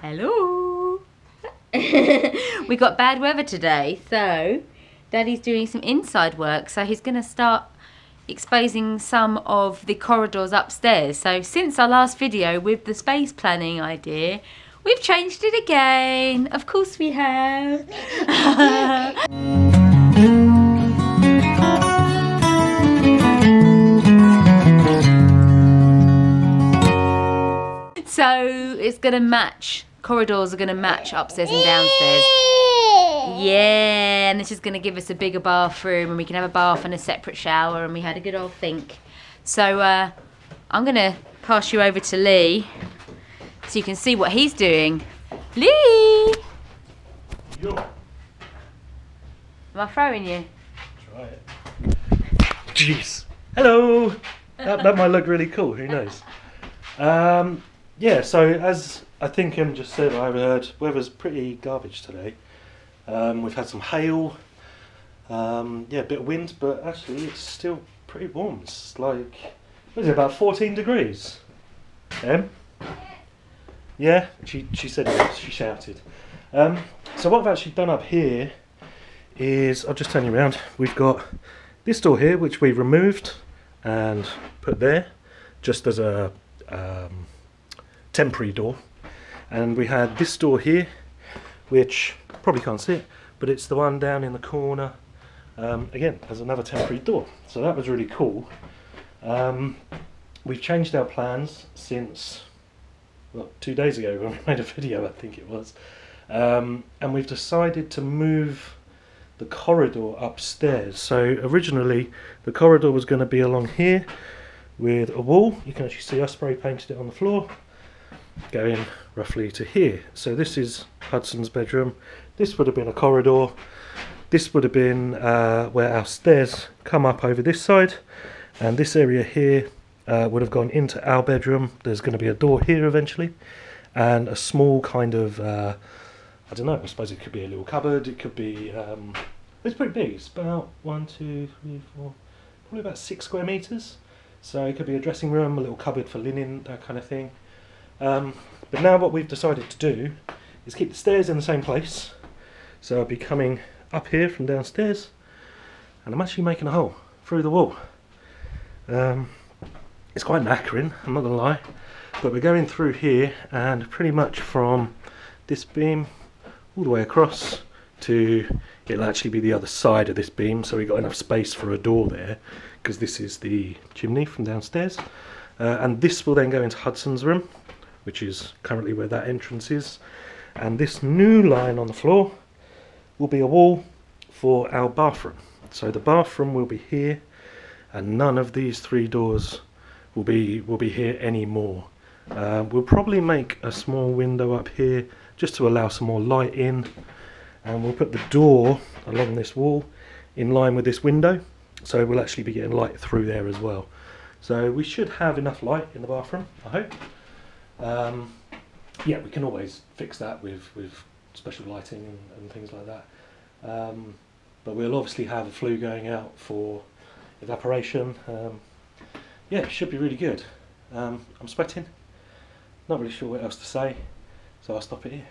Hello. we got bad weather today, so Daddy's doing some inside work. So he's going to start exposing some of the corridors upstairs. So since our last video with the space planning idea, we've changed it again. Of course we have. so it's going to match corridors are going to match upstairs and downstairs. Yeah, and this is going to give us a bigger bathroom and we can have a bath and a separate shower and we had a good old think. So uh, I'm going to pass you over to Lee so you can see what he's doing. Lee! Yo. Am I throwing you? Try it. Jeez. Hello. That, that might look really cool. Who knows? Um, yeah. So as I think Em just said, I heard weather's pretty garbage today. Um, we've had some hail. Um, yeah, a bit of wind, but actually it's still pretty warm. It's like what is it? About 14 degrees. Em. Yeah, she she said it. She shouted. Um, so what I've actually done up here is I'll just turn you around. We've got this door here, which we removed and put there, just as a um, temporary door. And we had this door here, which probably can't see it, but it's the one down in the corner. Um, again, as another temporary door. So that was really cool. Um, we've changed our plans since well, two days ago when we made a video, I think it was. Um, and we've decided to move the corridor upstairs. So originally the corridor was going to be along here with a wall. You can actually see I spray painted it on the floor going roughly to here. So this is Hudson's bedroom. This would have been a corridor. This would have been uh, where our stairs come up over this side. And this area here uh, would have gone into our bedroom. There's going to be a door here eventually. And a small kind of, uh, I don't know, I suppose it could be a little cupboard. It could be, um, it's pretty big. It's about one, two, three, four, probably about six square meters. So it could be a dressing room, a little cupboard for linen, that kind of thing. Um, but now what we've decided to do is keep the stairs in the same place. So I'll be coming up here from downstairs and I'm actually making a hole through the wall. Um, it's quite knackering, I'm not to lie. But we're going through here and pretty much from this beam all the way across to it'll actually be the other side of this beam so we've got enough space for a door there because this is the chimney from downstairs uh, and this will then go into Hudson's room which is currently where that entrance is. And this new line on the floor will be a wall for our bathroom. So the bathroom will be here and none of these three doors will be will be here anymore. Uh, we'll probably make a small window up here just to allow some more light in. And we'll put the door along this wall in line with this window so we'll actually be getting light through there as well. So we should have enough light in the bathroom I hope um, yeah we can always fix that with with special lighting and, and things like that. Um, but we'll obviously have a flue going out for evaporation. Um, yeah it should be really good. Um, I'm sweating. Not really sure what else to say so I'll stop it here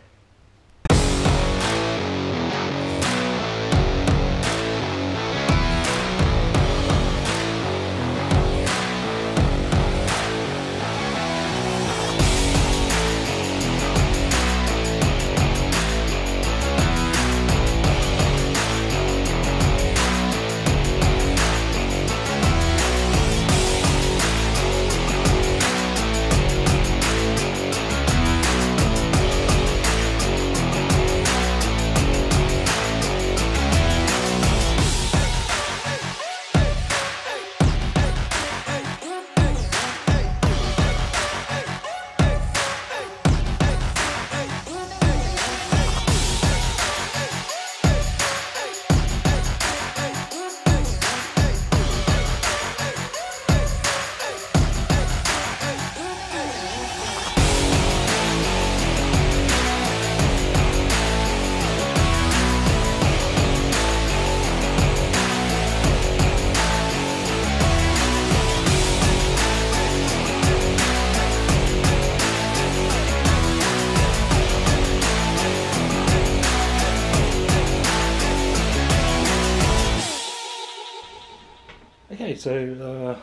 so uh,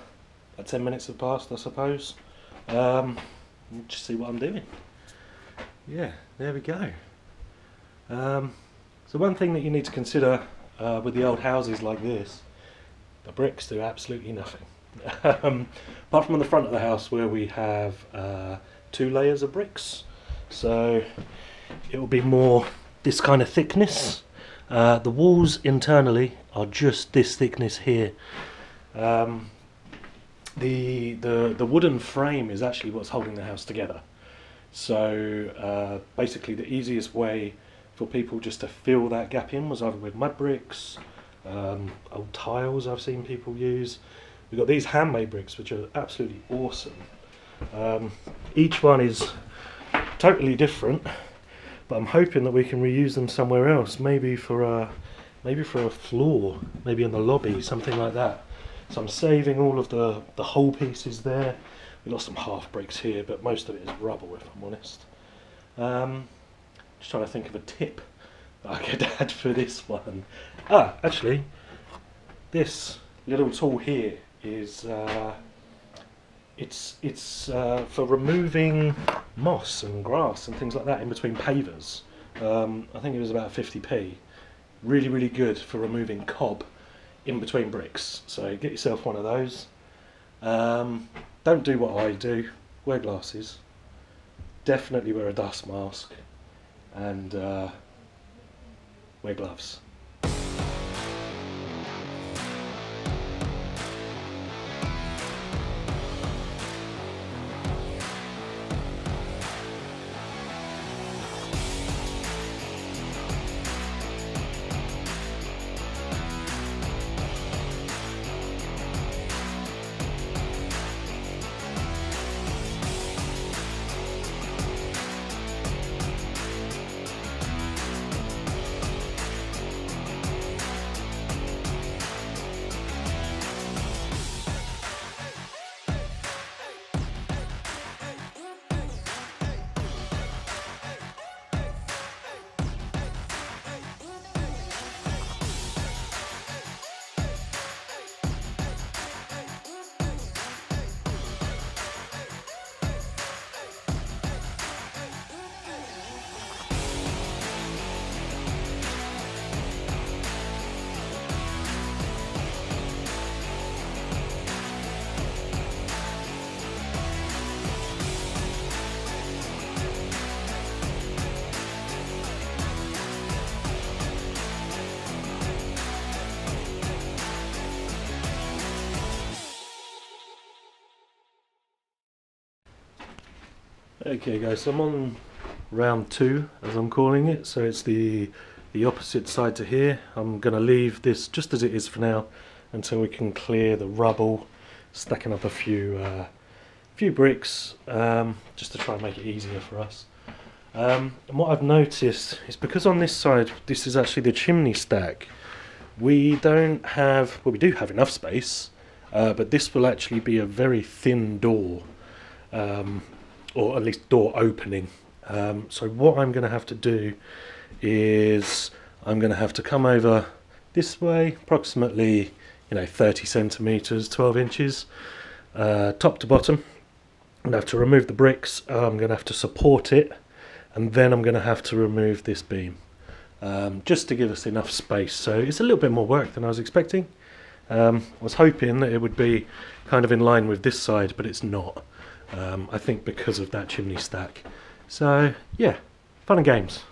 about 10 minutes have passed, I suppose. Um, just see what I'm doing. Yeah, there we go. Um, so one thing that you need to consider uh, with the old houses like this, the bricks do absolutely nothing. um, apart from on the front of the house where we have uh, two layers of bricks. So it will be more this kind of thickness. Uh, the walls internally are just this thickness here. Um, the, the, the wooden frame is actually what's holding the house together. So uh, basically the easiest way for people just to fill that gap in was either with mud bricks, um, old tiles I've seen people use. We've got these handmade bricks which are absolutely awesome. Um, each one is totally different, but I'm hoping that we can reuse them somewhere else, maybe for a, maybe for a floor, maybe in the lobby, something like that. So I'm saving all of the, the whole pieces there. We lost some half breaks here, but most of it is rubble if I'm honest. Um, just trying to think of a tip that I could add for this one. Ah, actually, this little tool here is uh, it's it's uh, for removing moss and grass and things like that in between pavers. Um, I think it was about 50p. Really, really good for removing cob in between bricks. So get yourself one of those. Um, don't do what I do. Wear glasses. Definitely wear a dust mask, and uh, wear gloves. Okay guys, so I'm on round two as I'm calling it, so it's the the opposite side to here. I'm going to leave this just as it is for now until we can clear the rubble, stacking up a few uh, few bricks um, just to try and make it easier for us. Um, and what I've noticed is because on this side this is actually the chimney stack, we don't have, well we do have enough space, uh, but this will actually be a very thin door um, or at least door opening. Um, so what I'm going to have to do is I'm going to have to come over this way, approximately you know 30 centimeters, 12 inches, uh, top to bottom. I'm going to have to remove the bricks. I'm going to have to support it, and then I'm going to have to remove this beam. Um, just to give us enough space. So it's a little bit more work than I was expecting. Um, I was hoping that it would be kind of in line with this side, but it's not. Um, I think because of that chimney stack. So yeah, fun and games.